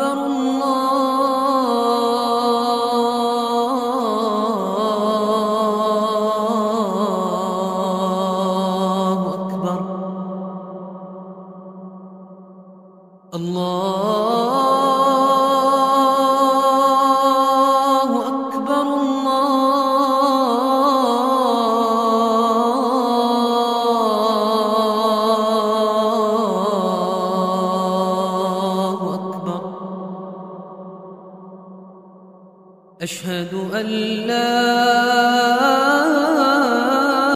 أكبر الله أكبر. الله أشهد أن لا